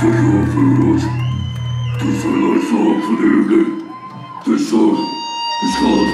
This is a song for the evening. This song is called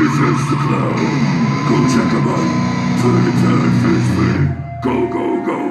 Just the clown. Go check him out, the parent fish food. Go, go, go.